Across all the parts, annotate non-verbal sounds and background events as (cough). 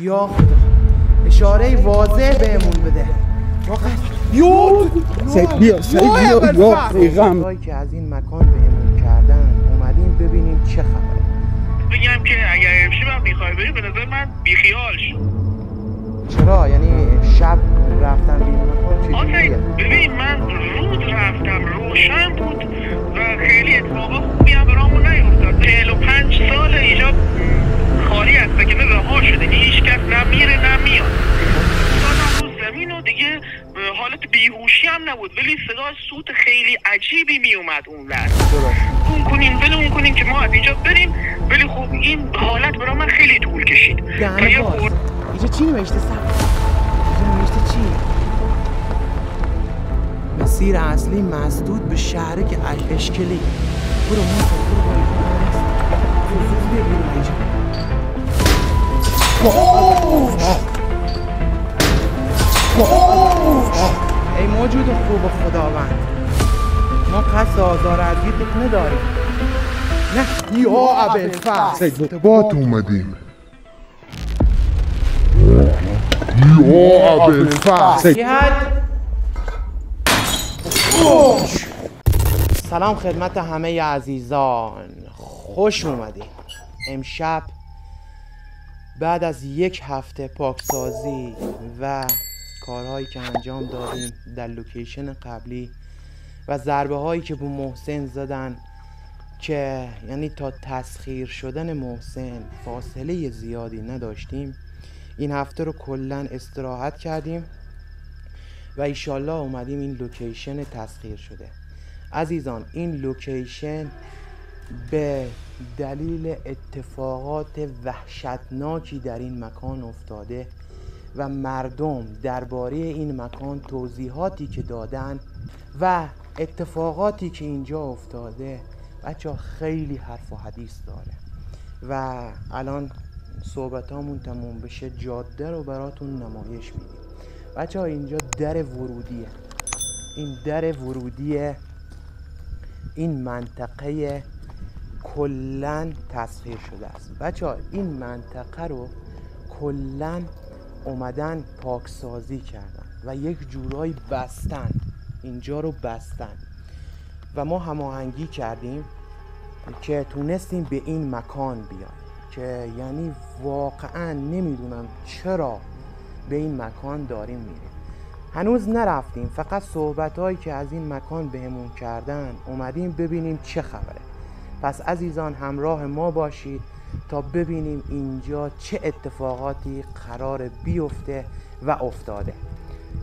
یا خدا. اشاره واضح بهمون بده. واقعا. یو سعید بیا سعید بیا. یا پیغم. که از این مکان بهمون کردن اومدیم ببینیم چه خبره. بگم که اگر امشب هم می‌خوای بری به نظر من بیخیال شو. چرا؟ یعنی شب رفتن چجوریه ببین من رود رفتم روشن بود و خیلی اتفاقا خوبی هم برامون نیفتاد. چهل و پنج سال اینجا خالی از سکنه رها شده؟ که هیچ کس نه میره نه میاد. رو زمین و دیگه حالت بیهوشی هم نبود ولی صدا سوت خیلی عجیبی میومد اون لحظه. اون کنین ولی اون کنین که ما از اینجا بریم. ولی خب این حالت برای من خیلی طول کشید. اینجا چی نوشته نوشته چی؟ مسیر اصلی مسدود به شهرک اشکلی برو موسا برو برو برو ای موجود خوب خداوند ما قصد آزار اذیتت نداریم. نه. یا برو. بات اومدیم. یا نصیحت سلام خدمت همه عزیزان. خوش اومدین امشب بعد از یک هفته پاکسازی و کارهایی که انجام دادیم در لوکیشن قبلی و ضربه هایی که به محسن زدن که یعنی تا تسخیر شدن محسن فاصله زیادی نداشتیم این هفته رو کلا استراحت کردیم و ایشالله اومدیم این location تسخیر شده. عزیزان این لوکیشن به دلیل اتفاقات وحشتناکی در این مکان افتاده و مردم درباره این مکان توضیحاتی که دادن و اتفاقاتی که اینجا افتاده بچه خیلی حرف و حدیث داره. و الان صحبت همون تموم بشه جاده رو براتون نمایش میدیم. بچه ها اینجا در ورودیه. این در ورودی این منطقه کلا تسخیر شده است. بچه ها این منطقه رو کلا اومدن پاکسازی کردن و یک جورایی بستن. اینجا رو بستن. و ما هماهنگی کردیم که تونستیم به این مکان بیایم. که یعنی واقعا نمی‌دونم چرا به این مکان داریم میریم. هنوز نرفتیم فقط صحبت هایی که از این مکان بهمون کردن اومدیم ببینیم چه خبره. پس عزیزان همراه ما باشید تا ببینیم اینجا چه اتفاقاتی قرار بیفته و افتاده.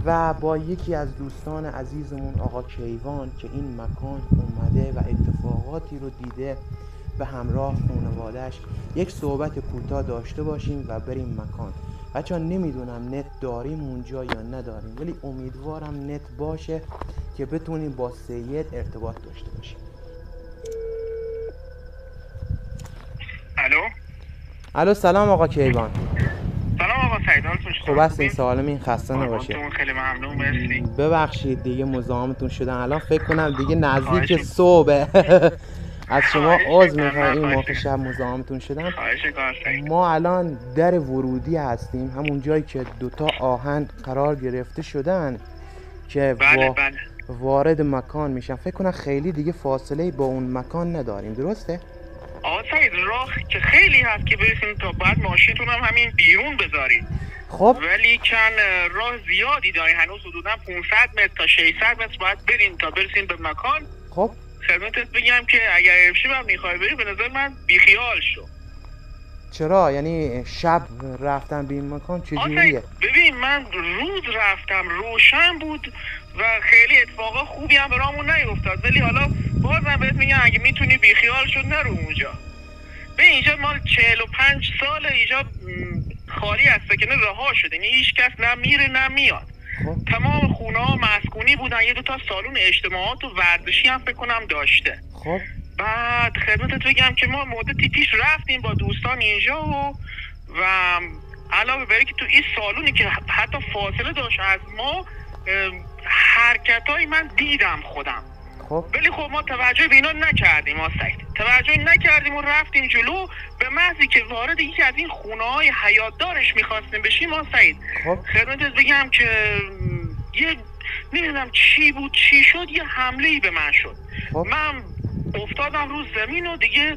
و با یکی از دوستان عزیزمون آقا کیوان که این مکان اومده و اتفاقاتی رو دیده به همراه خانوادهش یک صحبت کوتاه داشته باشیم و بریم مکان. بچه نمی‌دونم نت داریم اونجا یا نداریم ولی امیدوارم نت باشه که بتونیم با سید ارتباط داشته باشیم. الو؟ الو سلام آقا کیوان سلام آقا سعید حالتون خوب است این؟ سوالم این خسته نباشه خیلی ممنون مرسی. ببخشید دیگه مزاحمتون شدن. الان فکر کنم دیگه نزدیک صبح (laughs) از شما عذر می‌خوام این موقع شب مزاحمتون شدم ما الان در ورودی هستیم. همون جایی که دوتا آهن قرار گرفته شدن که بله وا- بله. وارد مکان میشن. فکر کنم خیلی دیگه فاصله با اون مکان نداریم. درسته؟ آقا سعید راه که خیلی هست که برسیم تا بعد ماشینتون هم همین بیرون بذارید. خب. ولی کن راه زیادی داری هنوز حدودا 500 متر تا 600 متر باید بریم تا برسیم به مکان. خب. خدمتت بگم که اگر امشب هم می‌خوای بری به نظر من بیخیال شو. چرا؟ یعنی شب رفتن به این مکان چجوریه؟ ببین من روز رفتم روشن بود و خیلی اتفاقا خوبی هم برامون نیفتاد ولی حالا بازم بهت میگم اگه می‌تونی بیخیال شد نرو اونجا. به اینجا مال 45 سال اینجا خالی از سکنه رها شده. یعنی هیچ کس نه میره نه میاد. خب. تمام خونه ها مسکونی بودن. یه دو تا سالن اجتماعات و ورزشی هم فکر کنم داشته. خب. بعد خدمتت بگم که ما مدتی پیش رفتیم با دوستان اینجا و و علاوه بر که تو این سالونی که حتی فاصله داشت از ما حرکت های من دیدم خودم. خب؟ ولی خب ما توجه به اینا نکردیم ما سعید توجه نکردیم و رفتیم جلو. به محضی که وارد یکی از این خونه های حیاتدارش می‌خواستیم بشیم ما سعید خب؟ خدمتت بگم که یه نمی‌دونم چی بود چی شد یه حمله ای به من شد. خب. من افتادم رو زمین و دیگه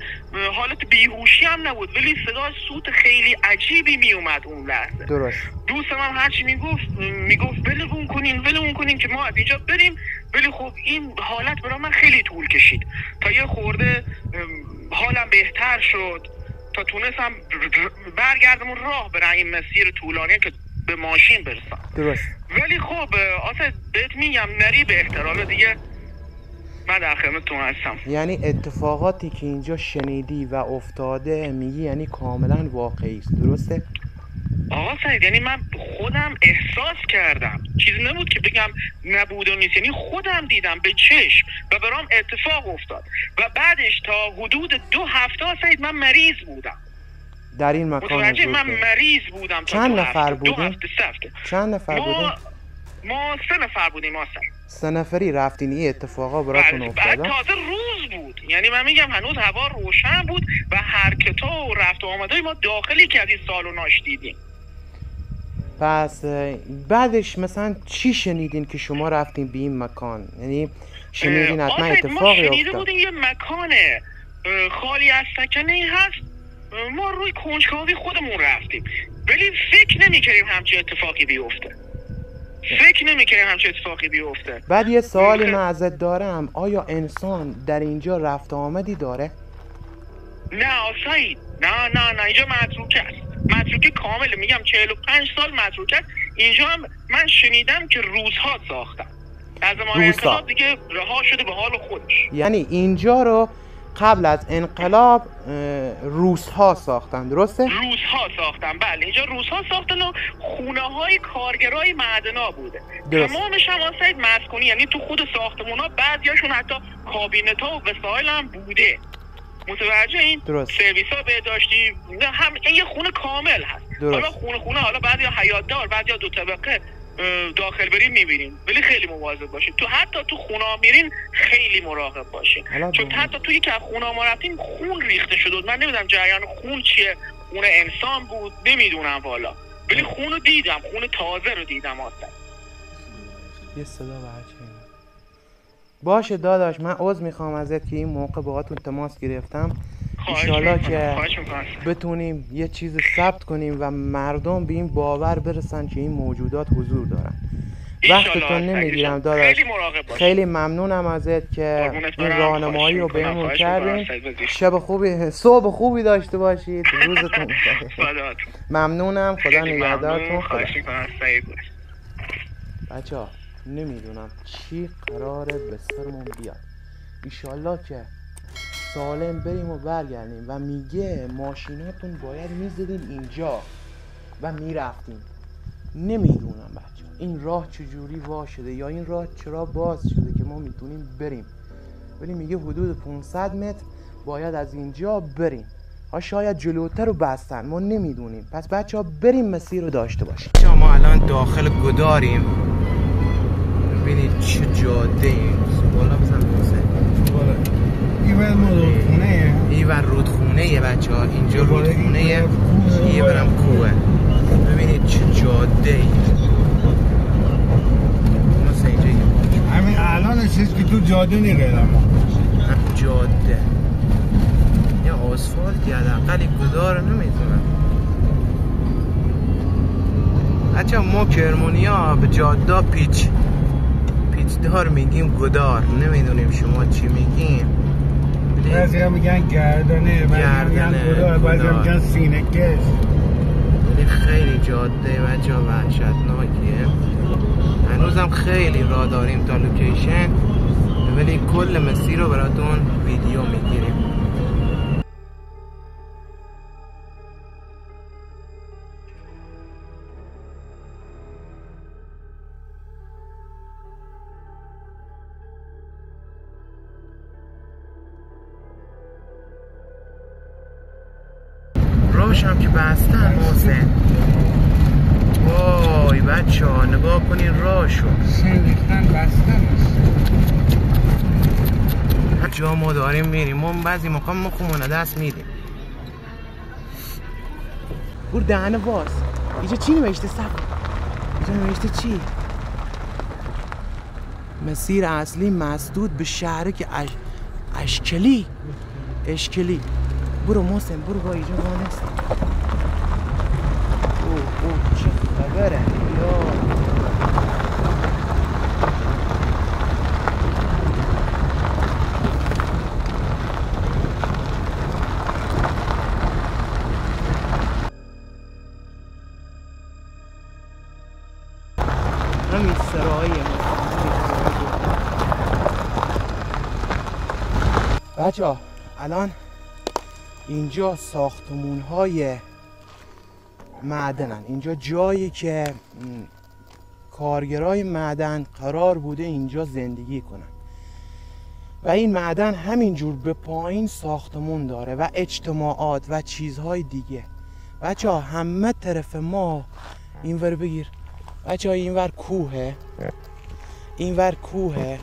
حالت بیهوشی هم نبود. ولی صدای سوت خیلی عجیبی میومد اون لحظه. درست. دوست من هرچی می‌گفت می‌گفت ولمون کنین ولمون کنین که ما از اینجا بریم. ولی خب این حالت برای من خیلی طول کشید. تا یه خورده حالم بهتر شد. تا تونستم برگردم و راه برم این مسیر طولانی که به ماشین برسم. درست. ولی خب آسه بهت میگم نری بهتر. حالا دیگه من در خدمتتون هستم. یعنی اتفاقاتی که اینجا شنیدی و افتاده میگی یعنی کاملا واقعی است. درسته؟ آقا سعید یعنی من خودم احساس کردم. چیزی نبود که بگم نبود و نیست. یعنی خودم دیدم به چشم و برام اتفاق افتاد. و بعدش تا حدود دو هفته سعید من مریض بودم. در این مکان من مریض بودم تا چند نفر هفته. چند نفر ما بودین ما سه نفر بودیم ما سعید سه نفری رفتین این اتفاقا براتون بعد, بعد افتاده تازه روز بود. یعنی من میگم هنوز هوا روشن بود و حرکتا و رفت و آمدهای ما داخلی که از این سالوناش دیدیم. پس بعدش مثلا چی شنیدین که شما رفتین به این مکان؟ یعنی شنیدین حتما ما اتفاقی شنیده افتاد. بودیم یه مکان خالی از سکنه هست. ما روی کنجکاوی خودمون رفتیم. ولی فکر نمی‌کردیم همچین اتفاقی بیفته. فکر نمی‌کردیم همچین اتفاقی بیفته. بعد یه سوالی من ازت دارم. آیا انسان در اینجا رفت آمدی داره؟ نه آسایید نه نه نه. اینجا متروکه است. متروکه کامل. میگم 45 سال متروکه است. اینجا هم من شنیدم که روزها ساختن. از زمان. انقلاب دیگه رها شده به حال خودش. یعنی اینجا رو قبل از انقلاب اه، روسها ساختن درسته روزها ساختن بله اینجا روزها ساختن و خونه های کارگرای معدنا بوده درست. تمامش هم آسایید مسکونی یعنی تو خود ساختمون ها بعضیاشون حتی کابینت ها و وسایل هم بوده متوجه این درست. سرویس ها به داشتی نه، هم این یه خونه کامل هست درست. حالا خونه خونه حالا بعضی حیات دار بعضی دو طبقه داخل بریم می‌بینیم. ولی خیلی مواظب باشین. تو حتی تو خونه میرین خیلی مراقب باشین. چون حتی توی که از خونه ما رفتیم خون ریخته شده بود. من نمی‌دونم جریان خون چیه. خون انسان بود. نمی‌دونم والا. ولی خون رو دیدم. خون تازه رو دیدم آسان یه صدا باشه داداش من عذر می‌خوام ازت که این موقع باهاتون تماس گرفتم. ایشالا که بتونیم یه چیز ثبت کنیم و مردم به این باور برسن که این موجودات حضور دارن وقتتون نمی‌گیرم داداش خیلی ممنونم ازت که این. راهنمایی رو. بهمون. کردین. شب خوبی صبح خوبی داشته باشید (laughs) روزتون. ممنونم خدا نگهدارتون. خدا. بچه ها نمی‌دونم چی قراره به سرمون بیاد ایشالله که سالم بریم و برگردیم و میگه ماشیناتون باید می‌زدین اینجا و می‌رفتیم نمی‌دونم بچه این راه چجوری وا شده یا این راه چرا باز شده که ما می‌تونیم بریم. ولی میگه حدود 500 متر باید از اینجا بریم. ها شاید جلوتر رو بستن ما نمی‌دونیم. پس بچه ها بریم مسیر رو داشته باشیم. ما الان داخل گداریم. ببینید چه جاده این بالا بزن این ور رودخونه یه بچه ها. اینجا رودخونه. یه برم کوه. ببینید چه جاده ای. مثل اینجا یه همین الان چیز که تو جاده هم جاده. یا آسفالت یا حداقل گدار نمی‌تونم. بچه ما کرمونیا به جاده پیچ دار میگیم گدار. نمی‌دونیم شما چی میگیم بعضی هم میگن گردنه بعضی هم میگن بعضی هم. میگن سینه کش ولی خیلی جاده بچه ها وحشتناکیه. هنوزم خیلی راه داریم تا لوکیشن. ولی کل مسیر رو براتون ویدیو می‌گیریم. بچه ها نگاه کنین راهشو. سین ریختن بستن جا ما داریم میریم. ما بعضی مقام ما خمونه دست میدیم. بور دهنه باز. اینجا چی نوشته سب؟ اینجا نوشته چی؟ مسیر اصلی مسدود به شهر که اش... اشکلی؟ اشکلی. برو محسن برو با اینجا با نیست اوه اوه چه خبره. بچه ها الان اینجا ساختمون های معدنن. اینجا جایی که کارگرای معدن قرار بوده اینجا زندگی کنن. و این معدن همینجور به پایین ساختمون داره و اجتماعات و چیزهای دیگه. بچه ها همه طرف ما اینور بگیر. بچه ها اینور کوهه اینور کوهه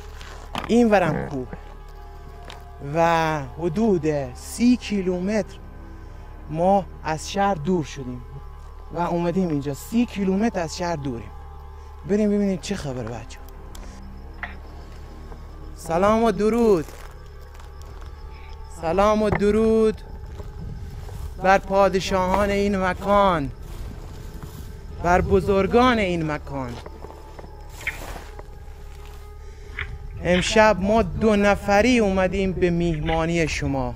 اینورم کوه. و حدود سی کیلومتر ما از شهر دور شدیم و اومدیم اینجا. سی کیلومتر از شهر دوریم. بریم ببینیم چه خبر بچه سلام و درود. سلام و درود بر پادشاهان این مکان بر بزرگان این مکان. امشب ما دو نفری اومدیم به میهمانی شما.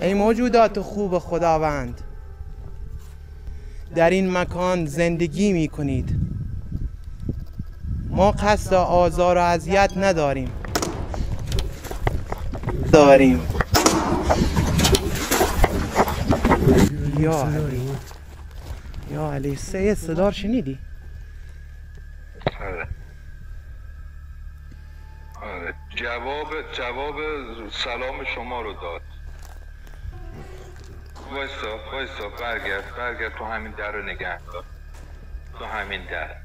ای موجودات خوب خداوند در این مکان زندگی می کنید ما قصد آزار و اذیت نداریم. داریم. یا علی. یا علی سه صدار شنیدی آره آره جواب جواب سلام شما رو داد. وایسا وایسا برگرد برگرد تو همین در رو نگه تو همین در.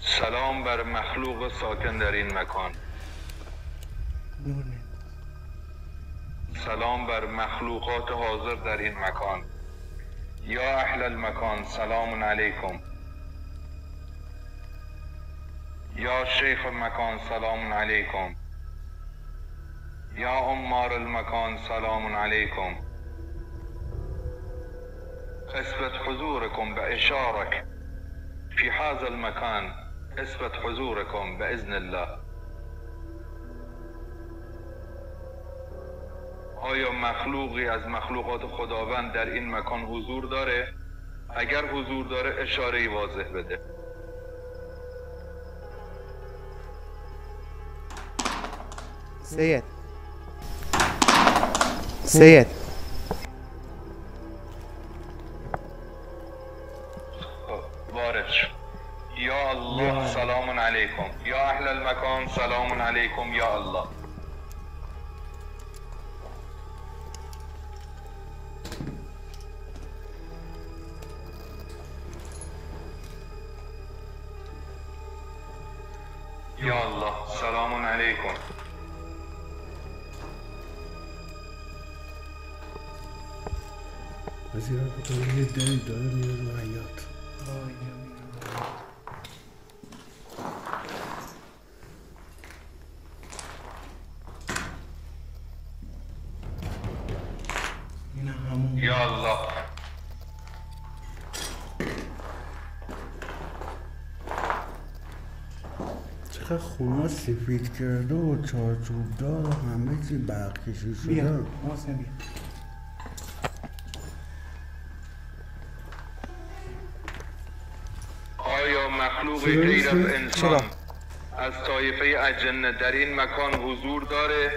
سلام بر مخلوق ساکن در این مکان. سلام بر مخلوقات حاضر در این مکان. یا اهل المکان سلام علیکم. یا شیخ المکان سلام علیکم. یا عمار المکان سلام علیکم. اثبت حضوركم بإشارك في هذا المكان اثبت حضوركم بإذن الله. آیا مخلوقی از مخلوقات خداوند در این مکان حضور داره؟ اگر حضور داره اشاره واضح بده. سيد سيد بارتش يا الله سلام عليكم. يا أهل المكان سلام عليكم. يا الله. يا الله سلام عليكم. از یه کنم یه دلی داره میره رو حیات یا الله خونه سفید کرده و چارچوب دار و همه چی برق کشی بیا شده محسن بیا. غیر از؟ انسان؟ از طایفه اجنه. در این مکان حضور داره.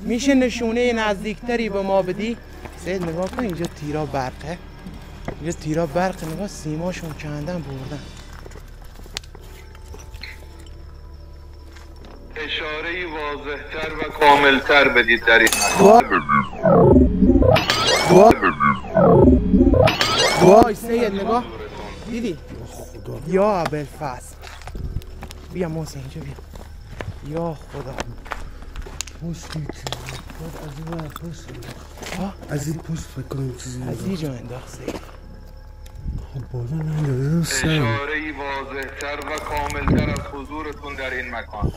میشه نشونه نزدیکتری به ما بدی؟ سید نگاه کن اینجا تیرا برقه. اینجا تیرا برق نگاه سیماشون کندن بردن. اشاره واضحتر و کاملتر بدید در این وای سید نگاه. دیدی؟ خدا یا ابوالفضل. بیا محسن اینجا بیا. یا خدا. چیزی باید از این پوست. از این پوست فکر کنم چیزی از اینجا انداخت سیف خب بالا نداره اشاره ای واضحتر و کاملتر از حضورتون در این مکان.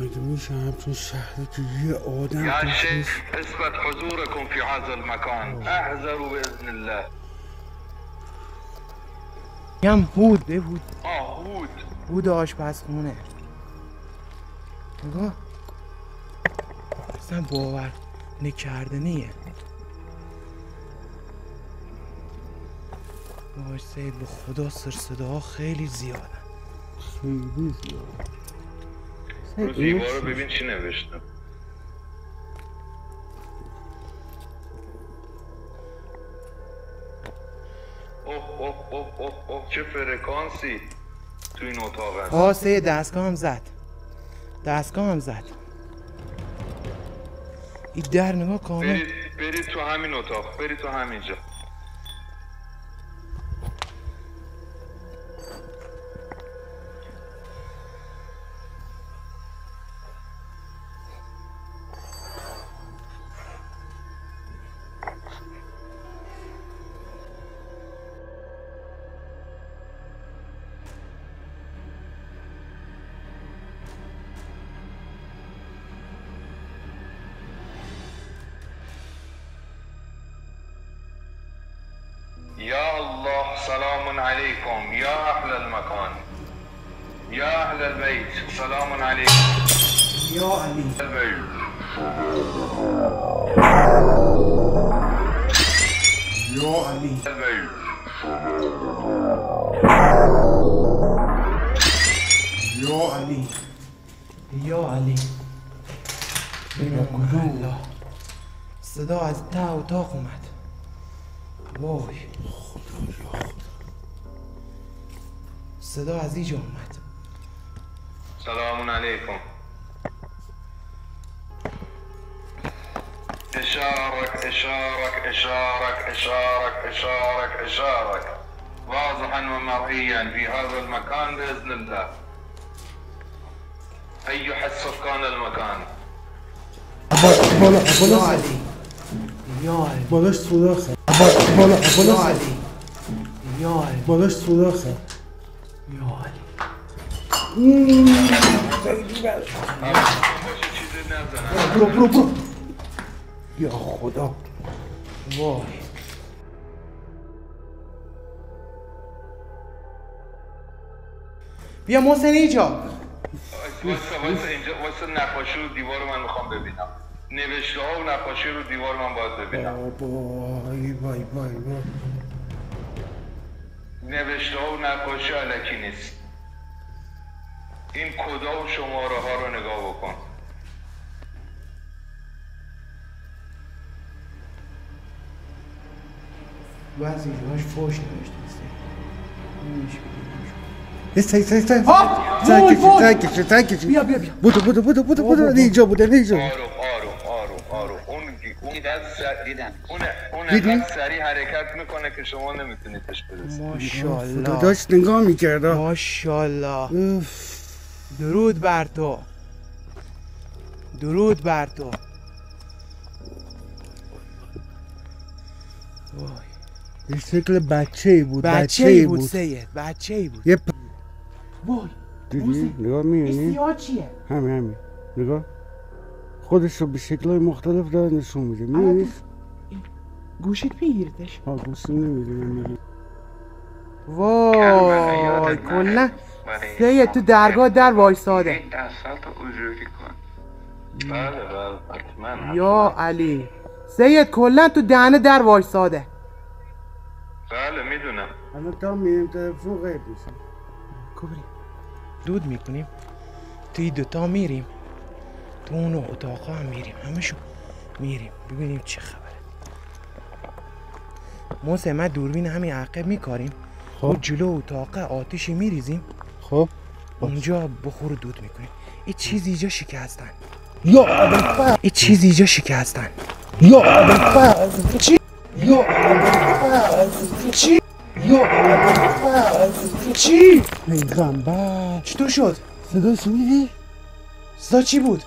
مگه میشه همچون شهری که یه آدم شيخ نیست؟ اثبت حضوركم في هذا المكان احذروا باذن الله. میگم هود به هود. اه هود. هود آشپزخونه. نگاه. اصلا باور نکردنیه. باش سید به خدا سر صداها خیلی زیادن خیلی زیاد رو ببین چی نوشته اوه اوه اوه اوه اوه چه فرکانسی تو این اتاق هست آه دستگاه هم زد دستگاه هم زد این در نگاه کامل برید برید تو همین اتاق برید تو همینجا سلام عليكم. يا أهل المكان. يا أهل البيت. سلام عليكم. يا أهل البيت. يا أهل البيت. يا علي يا علي بنا الله. صداع التاو تاقمت واي. صدا از اینجا اومد سلام علیکم. اشارك اشارك اشارك اشارك اشارك اشارك واضحا ومرئيا في هذا المكان بإذن الله. ايها سكان المكان بلاش صداخه بلاش صداخه بلاش صداخه برو برو برو یا خدا وای بیا محسن اینجا. وایسا وایسا اینجا وایسا نقاشی رو دیوار من می‌خوام ببینم. نوشته ها و نقاشی رو دیوار من باید ببینم. بابا ای بای بای بای نوشته ها و نقاشی علکی نیست. این کدا و شماره ها رو نگاه بکن. بعضی جاهاش فوش نوشته. است وای! سعی کشی سعی کشی بیا بیا بیا. بودو بودو بودو بودو بودو. اینجا بوده اینجا. آروم آروم آروم آروم. اون اون قد سر... اون اون سریع حرکت می‌کنه که شما نمی‌تونید بهش برسید ماشاءالله. داشت نگاه می‌کرد. ماشاءالله. درود بر تو. درود بر تو. وای. یه شکل بچه ای بود بچه ای بود سید بچه ای بود. یه پ... وای. دیدی؟ نگاه این می‌بینی سیاه چیه؟ همین همین. نگاه. خودش رو به شکلهای مختلف داره نشون میده. می‌بینی؟ گوشیت میگیرتش ها گوشی نمی‌دونم وای کلا سید تو درگاه در وایساده. بله بله حتما یا علی. سید کلا تو دهنه در وایساده. بله می‌دونم. الان تا میریم تلفن غیب میشه. کبری دود می‌کنیم. توی دوتا میریم. تو اون اتاقا هم میریم. همشون میریم. ببینیم چه خبره. موسه من دوربین همین عقب میکاریم. خب. و جلو اتاق آتیشی میریزیم. خب اونجا بخور دود می‌کنیم این چیزی اینجا شکستن یا ابوالفضل این چیزی اینجا شکستن یا ابوالفضل چی یا ابوالفضل چی؟ یا ابوالفضل چی؟ پیغمبر چطور شد؟ صدا شنیدی صدا چی بود؟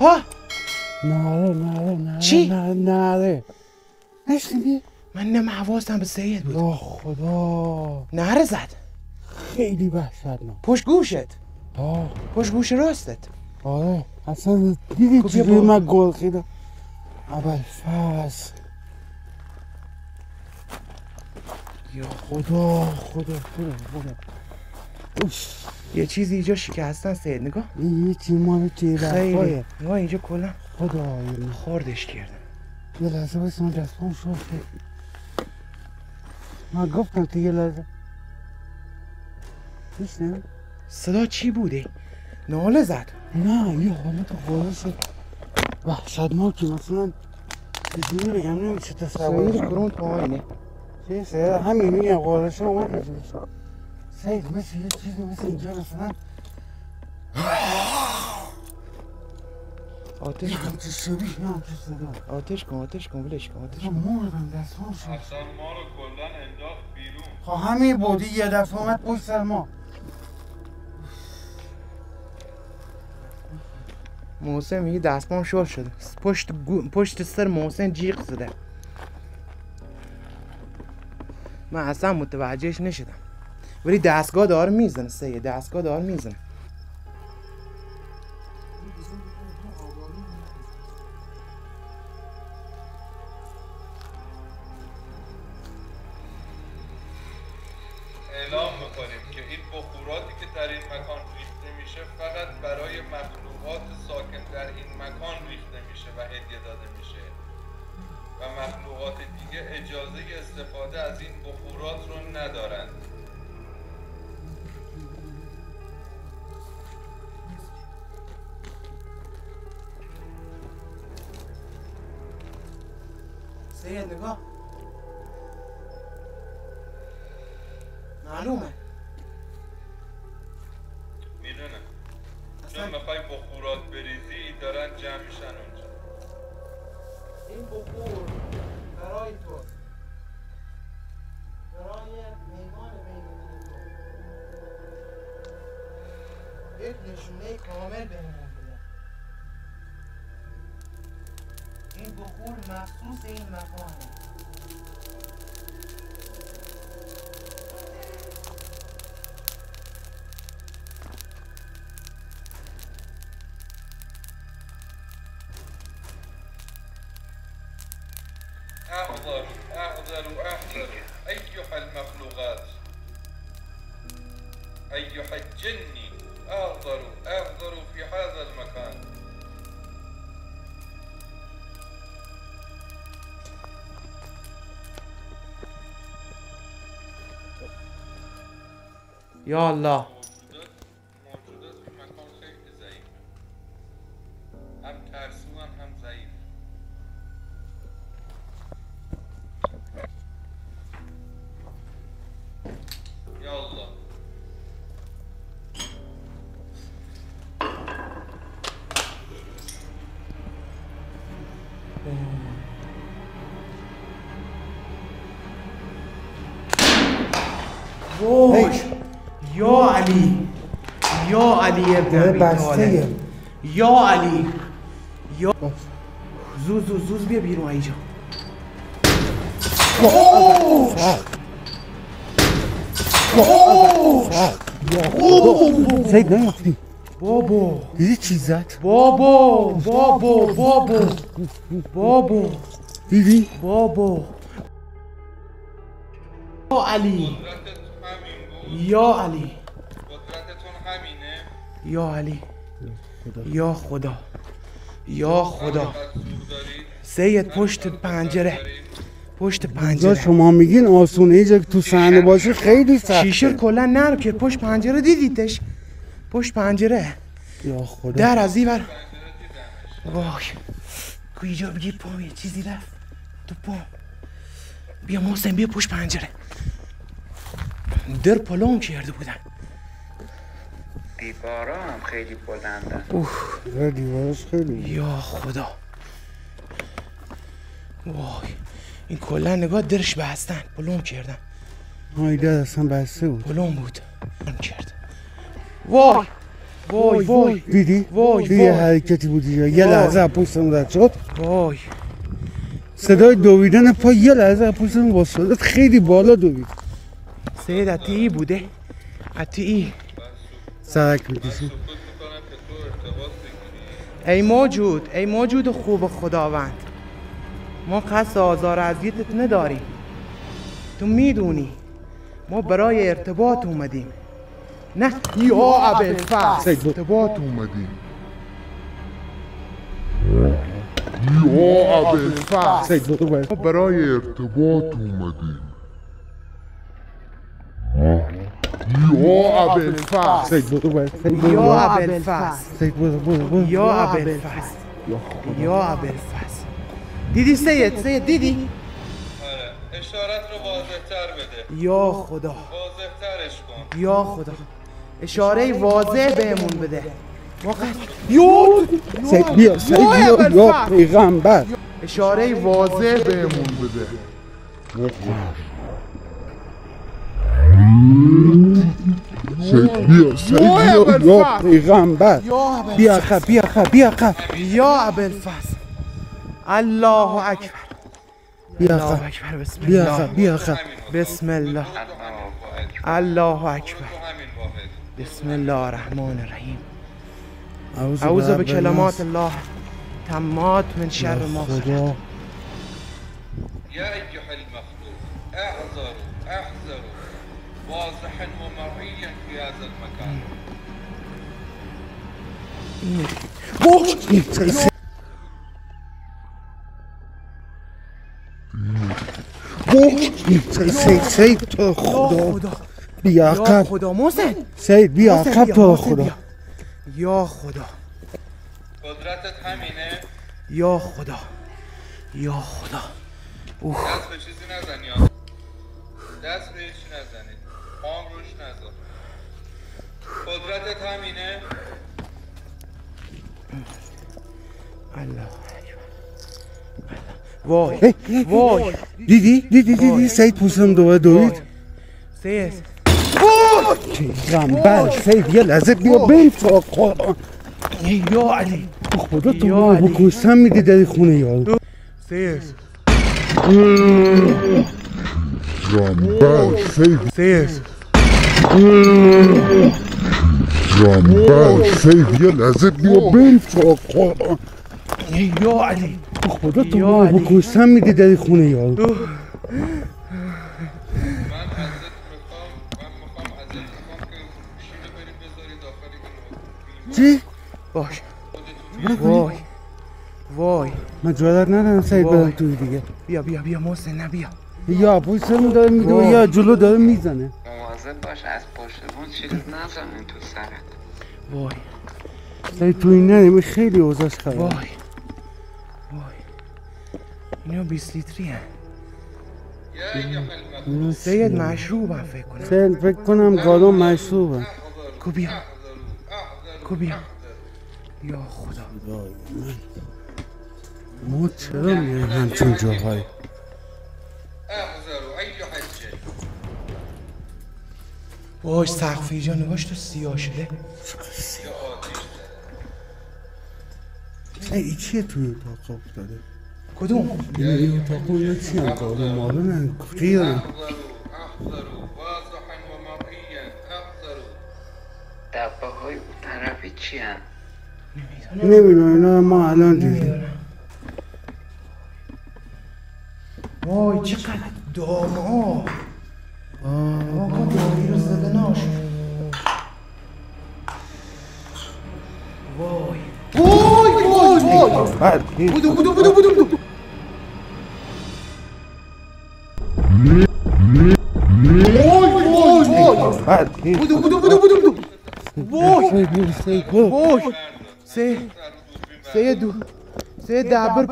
ها؟ نره نره نره چی؟ نره نره نشنیدی من نم حواسم به سید بود خدا نهره زد خیلی وحشتناک. پشت گوشت. آه. پشت گوش راستت. آره. اصلا دیدی خب چی بیا روی با- من گل خیلی ابوالفضل یا خدا خدا خدا خدا. یه چیزی اینجا شکستن سید نگاه. یه چی مال چی خیلی. نگاه اینجا کلا خدا خوردش کردن یه لحظه بس من دستم شد من گفتم تو یه لحظه. میشنم صدا چی بوده؟ ناله زد. نه یه حالت خالص وحشتناکی مثلا. چجوری بگم نمیشه تصور سید کرون پایینه چه سید همین میگم قارش اومد. سید مثل یه چیزی مثل اینجا مثلا. آتش کن. آتش کن آتش کن ولش کن آتش کن. مردم دستم شد. اصلا ما رو کلا انداخت بیرون. خب همین بودی یه دفعه اومد پشت سر ما. محسن میگه دستمام شل شده. پشت گو... پشت سر محسن جیغ زده. من اصلا متوجهش نشدم. ولی دستگاه داره می‌زنه سه دستگاه داره می‌زنه. affronter Marron. أعظم أيها المخلوقات أيها الجن یا الله موجودات موجودات یا علی یا علی ابن ابی طالب. یا علی. یا زوز زوز زوز بیا بیرون اینجا سید نمیختی بابا. دیدی چی زد؟ بابا بابا بابا. بابا. دیدی؟ بابا. یا علی. یا علی. قدرتتون همینه؟ یا علی. یا خدا. یا خدا. سید پشت پنجره. پشت پنجره. شما میگین آسونه اینجا که تو صحنه باشی خیلی سخته. شیشه کلا نرم که پشت پنجره دیدیدش پشت پنجره. یا خدا. در از این بر وای. اینجا بگی پام یه چیزی رفت؟ تو پام بیا محسن بیا پشت پنجره. در پلام کرده بودن. دیوارا هم خیلی بلندن. و دیوارش خیلی یا خدا. وای این کلا نگاه درش بستن. بلوم کردم هایده اصلا بسته بود. بلوم بود. بلوم کرد. وای وای وای دیدی؟ وای، دیدی؟ وای. یه حرکتی بود اینجا. یه وای. لحظه پشتم رد شد. وای. صدای دویدن پا یه لحظه از پشتم با صدات خیلی بالا دوید. سید اتی بوده. اتی سرک می‌کشی. سکوت می‌کنم که تو ارتباط بگیری ای موجود ای موجود خوب خداوند. ما قصد آزار اذیتت نداریم. تو می‌دونی ما برای ارتباط اومدیم. نه یا سید بود. ارتباط اومدیم. یا برو باید ما برای ارتباط اومدیم. برو باید سید برو یا باید ابوالفضل سید برو برو برو یا ابوالفضل یا ابوالفضل دیدی سید سید دیدی آره اشارت رو واضح تر بده. یا خدا واضح ترش کن. یا خدا اشاره واضح بهمون بده. یا سید بیا سید یا بیا یا. پیغمبر. اشاره واضح بهمون بده. سید بیا سید یا بیا یا پیغمبر. یا بیا خب بیا خب بیا خب یا ابوالفضل. الله اکبر. بیا الله خب بیا خب بیا خب بسم الله. الله اکبر. بسم الله الرحمن الرحیم. اعوذ برب بکلمات الناس. الله. تمات من شر ما خلق. خدا. يا أيها المخلوق احذروا احذروا. واضحا ومرئيا في هذا المكان سید سید تو یا خدا خدا بیا یا عقب خدا محسن سید بیا عقب تو خدا. یا خدا قدرتت همینه یا خدا یا خدا دست به چیزی نزنی ها. دست به هیچی نزنید پام روش نزن. قدرتت همینه؟ الله. وای وای. دیدی؟ دیدی دیدی؟ سید پوستم دوباره دوید. سید پیغمبر سید یه لحظه بیا بریم تو. قرآن یا علی. خدا تو یا ما علی. بکشتن میدی در خونه یارو. سید جانبر سید سید جانبر سید یه لحظه بیا قرآن یا علی. خدا تو ما علی. بکشتن میدی در این خونه یارو؟ چی؟ باش وای. وای. من جرات ندارم وای. برم توی دیگه. بیا بیا بیا محسن نه بیا. یا پوستم داره میدوه. یا جلو داره می‌زنه. مواظب باش از پشتمون چیز نزنین تو سرت. وای. سید تو این نرمی خیلی اوزاش خراب وای. وای. اینا 20 لیتری المخلوق سید مشروب هم فکر کنم. سید فکر کنم گالون مشروبه. کو بیا. کو بیا. یا خدا. ما چرا میریم همچین جاهایی؟ وای سقف اینجا نگاش تو سیاه شده. سید این چیه توی اتاق افتاده کدوم؟ این اتاق اینا چی هم احذروا واضحا ومرئيا احذروا دبه های اون طرفی چی هن؟ نمی‌دونم اینا ما الان دیدیم. وای چقدر دام ها آقا دایی رو زده ناش وای وای وای وای بعد بودو بودو بودو بودو بودو بعد بودو بودو بودو بودو بودو وای سید سید برو وای سه سه دو سه دبر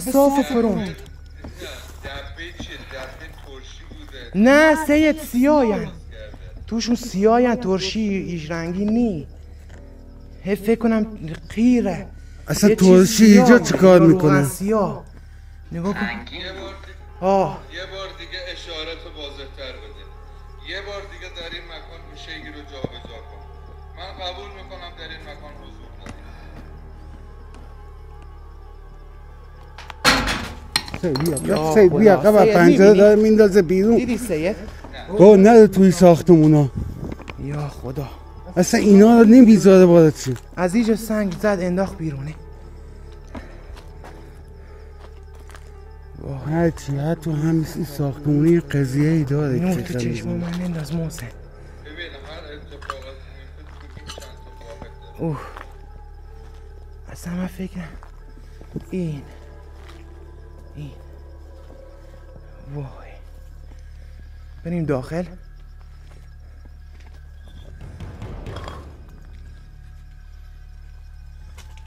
صاف دبه ترشی بوده نه سید سیاین توشون سیاه ترشی ایش رنگی نی. هی فکر کنم قیره. اصلا ترشی اینجا چیکار روغن می‌کنه؟ سیاه. نگاه کن. آه. بیا یا بیا سید پنجره می‌بینی؟ داره میندازه بیرون. دیدی سید؟ با نره توی ساختمونا. یا خدا. اصلا اینا رو نمی‌ذاره بالا چی از اینجا سنگ زد انداخت بیرونه. هرچی حتی همین ساختمونی یه قضیه ای داره نور تو چشم من انداز محسن. اوه. اصلا من فکرم این. این وای بریم داخل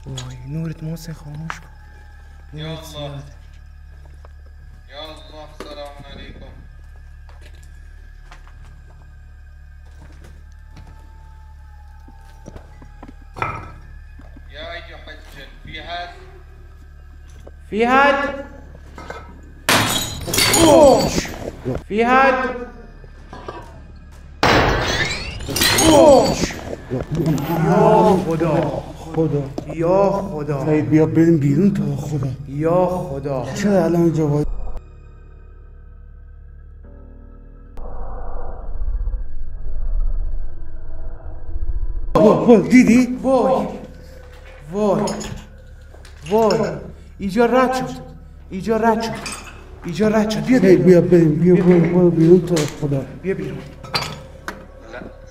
وای نورت محسن خاموش. کن یا نورت الله. زیاده یا الله سلام علیکم يا أيها الجن في هذا؟ في اوش في حد یا خدا خدا یا خدا سید بیا بریم بیرون تا خدا یا خدا چرا الان اینجا وای وای، دیدی؟ وای وای وای اینجا رد شد اینجا رد شد اینجا رد شد. بیا بیا بیا بریم. بیا برو برو بیرون تا خدا. بیا بیرون.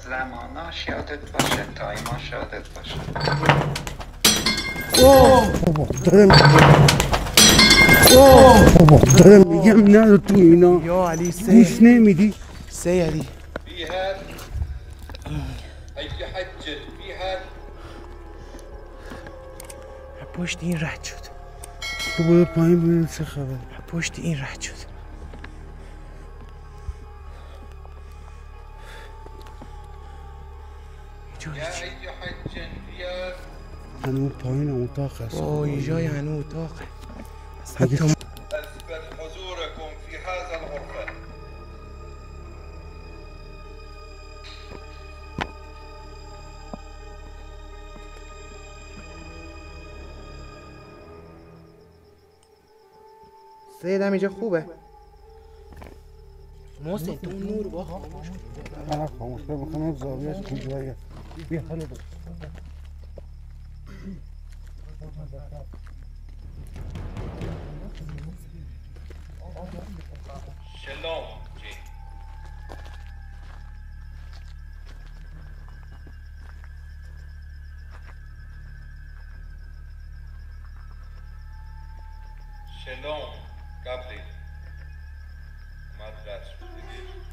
زماناش یادت باشه تایماش یادت باشه. بابا دارم دارم میگم. نرو تو اینا. یا علی سه. نمیدی. سه علی. في هذا أيها الجن في هذا پشت این رد شد. تو برو پایین ببینیم چه خبر پشت این رد شد. هنو پایین اتاق هست. وای اینجا یعنی اتاقه حتی سید هم اینجا خوبه محسن تو نور با خاموش کن. من خاموش بکنم زاویهش کجایه بیا حالا برو. شلوم جن شلوم قبلی اومد رد شد دیگه.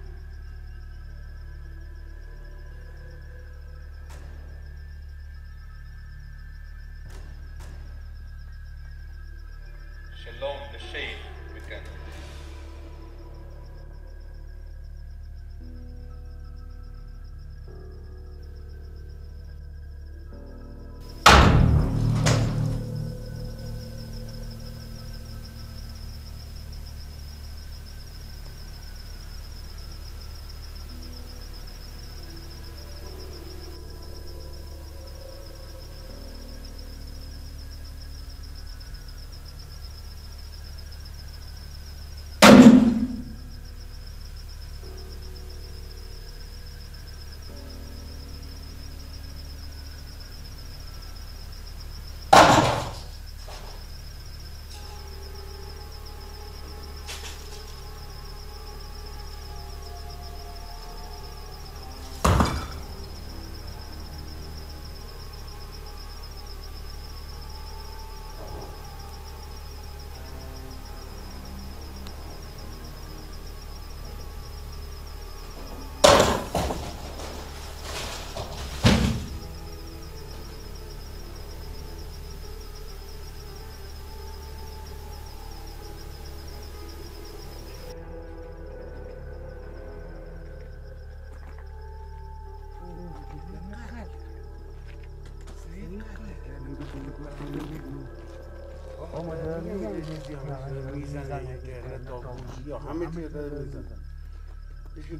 یکی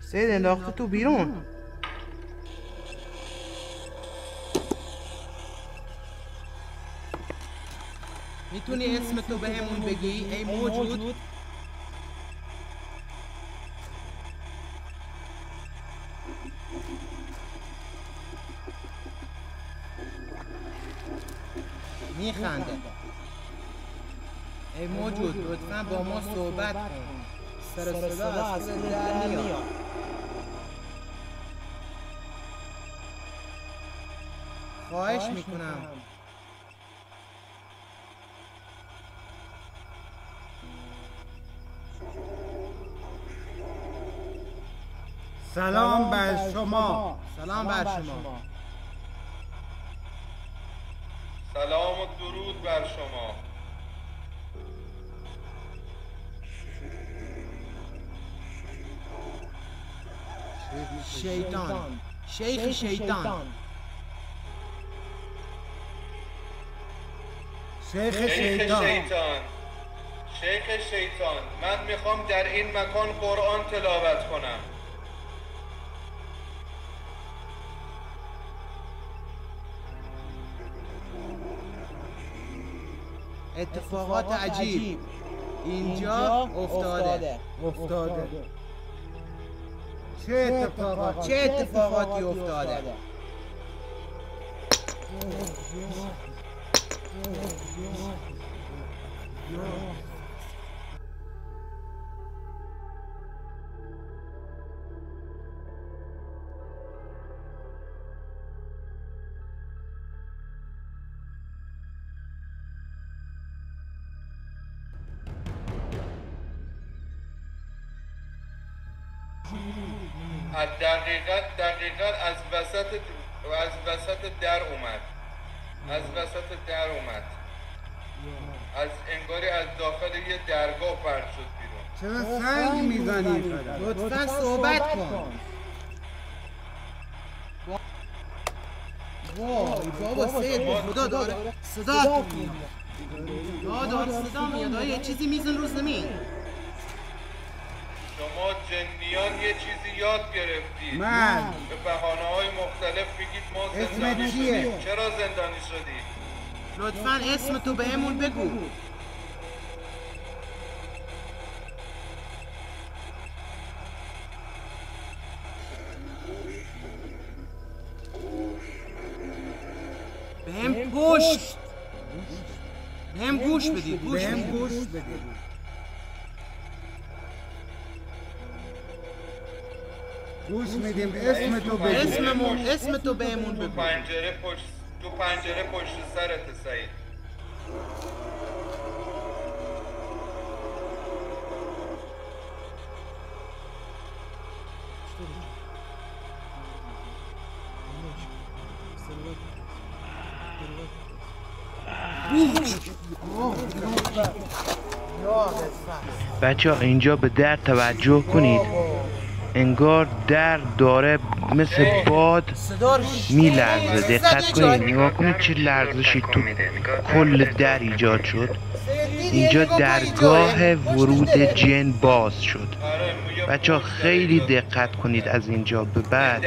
سید انداخته تو بیرون. می‌تونی اسم تو بهمون بگی؟ ای موجود. میخنده ای موجود لطفا با ما صحبت کن. سر صدا از در میاد. خواهش می‌کنم. سلام بر شما. سلام بر شما سلام و درود بر شما. شیطان. شیخ شیطان. شیخ شیطان. شیخ شیطان. من می‌خوام در این مکان قرآن تلاوت کنم. اتفاقات عجیب اینجا افتاده افتاده چه اتفاقات چه اتفاقاتی افتاده از از وسط در اومد. از انگاری از داخل یه درگاه پرد شد بیرون. چرا سنگ می‌زنی؟ لطفا صحبت کن. وای بابا سید به خدا داره. صدا میاد. داره صدا میاد. داره یه چیزی میزن رو زمین شما جنیان یه چیزی یاد گرفتید. من. به بحانه های مختلف میگید ما زندانی چیه؟ شدیم. چرا زندانی شدید لطفا اسم تو بهمون بگو. بهم پشت بهم گوش بدید گوش بدید. گوش میدیم اسم تو بگو. اسممون اسم تو بهمون تو بگو. پنجره پشت تو پنجره پشت سرت سعید. بچه ها اینجا به در توجه کنید. انگار در داره مثل باد میلرزه. دقت کنید نگاه کنید چه لرزشی تو کل در ایجاد شد. اینجا درگاه ورود جن باز شد. بچه ها خیلی دقت کنید از اینجا به بعد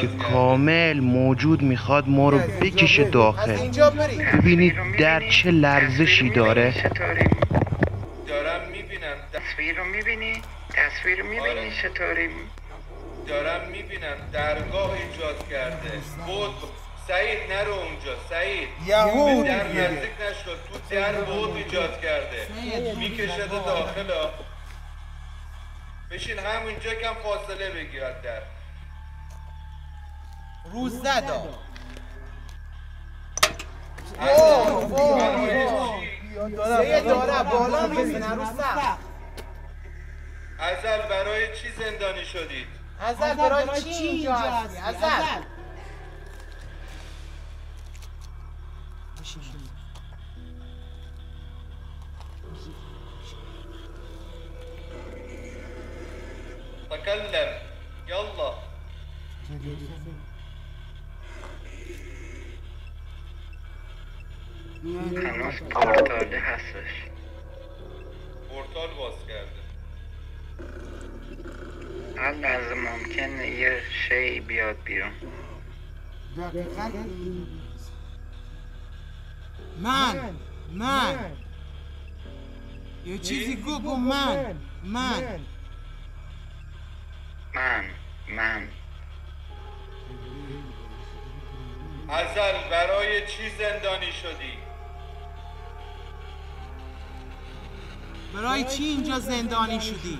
که. کامل موجود می‌خواد ما رو بکشه داخل. ببینید در چه لرزشی داره. دارم می‌بینم. تصویر رو می‌بینی؟ تصویر رو آره. می‌بینی چطوری؟ دارم می‌بینم. درگاه ایجاد کرده. بود. سعید نرو اونجا. سعید. یهود در. نزدیک نشد تو در بود ایجاد کرده. میکشده داخل. بشین همونجا کم فاصله بگیر از در. روز زدا برای چی؟ داره بالا می‌زنه رو سقف ازل برای چی زندانی شدید؟ ازل برای چی اینجا هستی؟ ازل. تكلم يلا هنوز پورتاله هستش پورتال باز کرده. هر لحظه ممکنه یه شی بیاد بیرون. دقیقا. من من. یه چیزی گو من من. من من. ازل برای چی زندانی شدی؟ برای چی اینجا زندانی شدی؟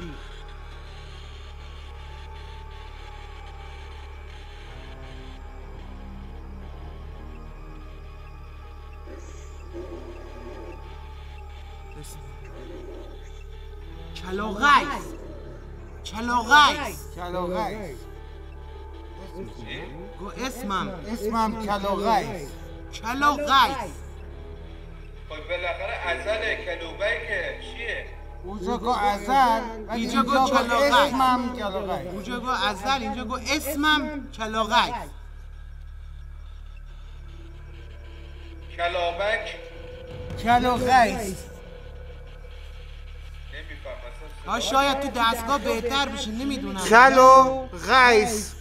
چلاغیس کلاغیس گو اسمم. اسمم کلاغیس چلاغیس خب بالاخره ازل کلوبک چیه؟ اونجا گو ازل اینجا گو کلاغیس. اسمم کلاغیس اونجا گو ازل اینجا گو اسمم چلاغیس کلابک کلاغیس ها شاید تو دستگاه بهتر بشه نمی‌دونم. کلو غیس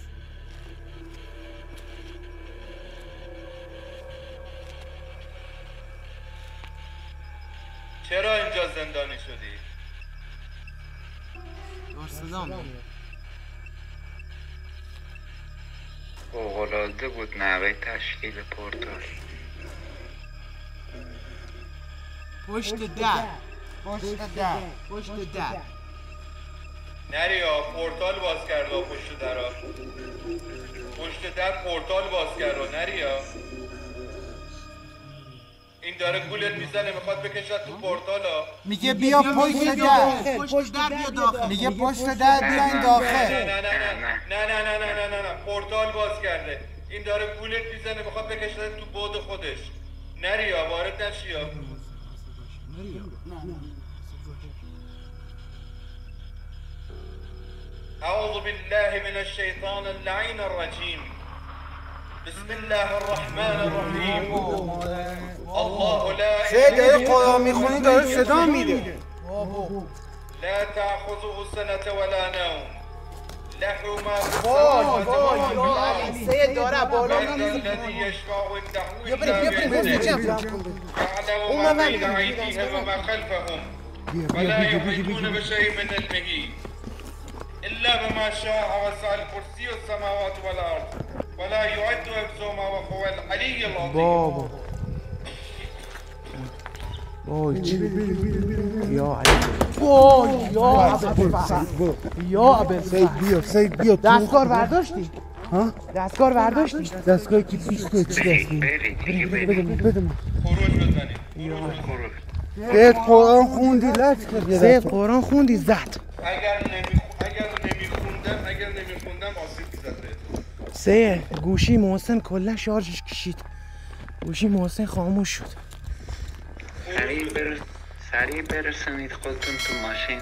چرا اینجا زندانی شدی؟ دار صدا میاد. فوقالعاده بود نحوه تشکیل پورتال. پشت در. پشت در پشت در. نریا پورتال باز کرد پشت درا پشت در پورتال باز کرد نریا. این داره گولت می‌زنه می‌خواد بکشد تو پورتالا میگه بیا پشت در. پشت در بیا داخل. میگه پشت در بیاین نه داخل. نه نه نه نه نه نه. نه نه نه نه پورتال باز کرده. این داره گولت می‌زنه می‌خواد بکشد تو بود خودش. نریا وارد نشیا أعوذ بالله من الشيطان اللعين الرجيم. بسم الله الرحمن الرحيم. الله لا سه إله قرآن میخونی داره صدا میده لا تأخذه سنة ولا نوم. Voy, voy, voy. سيد وراء بولو يبرك يبرك وما ما وما خلفهم فلا يحيطون بشيء من علمه إلا بما شاء وسع الكرسي السماوات والأرض ولا يعد حفظهما وهو العلي العظيم بابا. بابا. يا علي وای یا ابوالفضل یا ابوالفضل بیا سید بیا تو. دستگار برداشتی؟ ها؟ دستگار برداشتی؟ دستگاه کی پیش تو چی دستی بده من خروج بزنید خروج سید قرآن خوندی لط کرد دفعه. قرآن خوندی زد. اگر نمی اگر نمیخوندم اگر نمیخوندم آسیب می‌زد بهتون. سه گوشی محسن کلا شارژش کشید. گوشی محسن خاموش شد. برس سعري بيرسون يدخل أنتم ماشين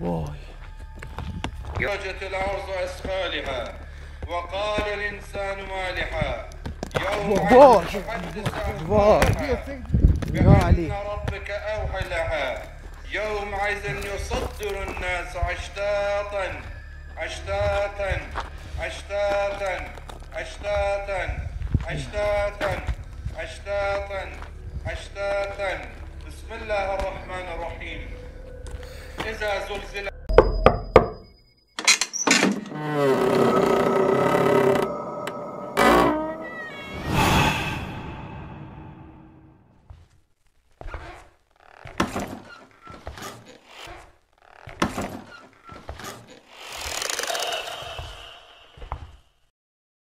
واي يوجت الأرض أسفالها وقال الإنسان مالها. يوم تحدث أخبارها بأن ربك أوحى لها. يوم يومئذ يصدر الناس أشتاطا أشتاطا أشتاطا أشتاطا أشتاطا أشتاطا أشتاطا بسم الله الرحمن الرحيم. إذا زلزل